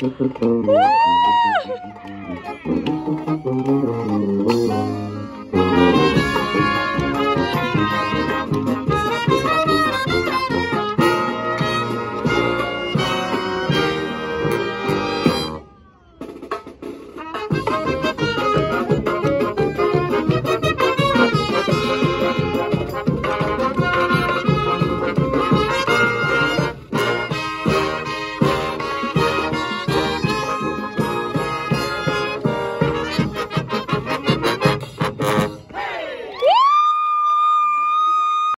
Woo!